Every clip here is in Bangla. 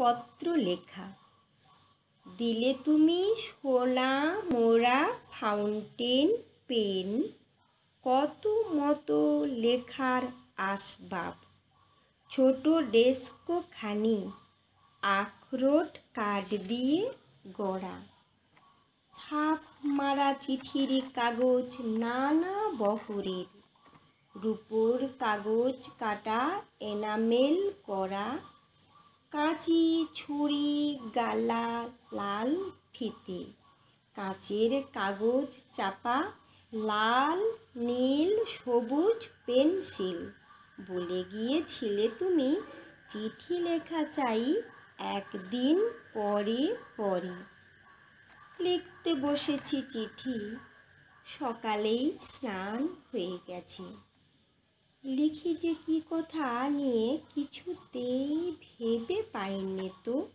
পত্র লেখা দিলে তুমি সোনা, মোড়া, ফাউন্টেন, পেন, কত মতো লেখার আসবাব। ছোট ডেস্কখানি, আখরোট কাঠ দিয়ে গড়া। ছাপ মারা চিঠির কাগজ নানা বহরের। রূপোর কাগজ কাটা, এনামেল করা। কাঁচি, ছুরি, গালা, লাল ফিতে। কাঁচের কাগজ চাপা, লাল, নীল, সবুজ পেন্সিল। বলে গিয়েছিলে তুমি, চিঠি লেখা চাই একদিন পরে পরে। লিখতে বসেছি চিঠি। সকালেই স্নান হয়ে গেছে। লিখি যে কি কথা নিয়ে কিছুতেই ভেবে পাইনি তো।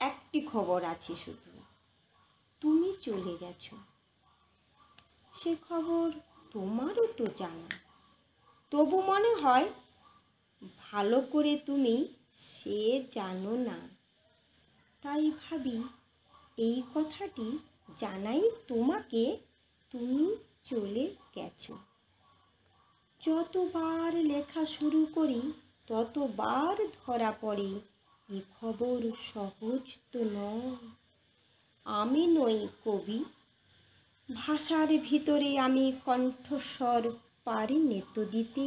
একটি খবর আছে শুধু, তুমি চলে গেছো। সে খবর তোমারও তো জানা। তবু মনে হয়, ভালো করে তুমি সে জানো না। তাই ভাবি, এই কথাটি জানাই তোমাকে, তুমি চলে গেছো। যতবার লেখা শুরু করি, ততবার ধরা পড়ে, এ খবর সহজ তো নয়। আমি নই কবি, ভাষার ভিতরে আমি কণ্ঠস্বর পারি নেতো দিতে।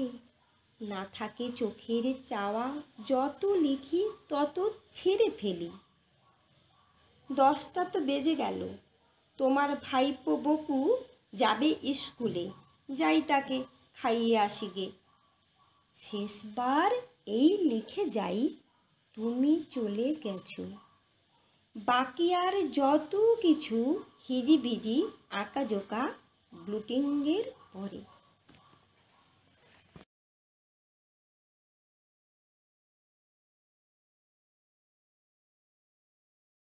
না থাকে চোখের চাওয়া, যত লিখি তত ছেড়ে ফেলি। দশটা তো বেজে গেল, তোমার ভাইপো বকু যাবে স্কুলে, যাই তাকে খাইয়ে আসি গে শেষবার এই লিখে যাই, তুমি চলে গেছো। বাকি আর যত কিছু হিজিবিজি, আঁকাজোকা, ব্লুটিংয়ের পরে।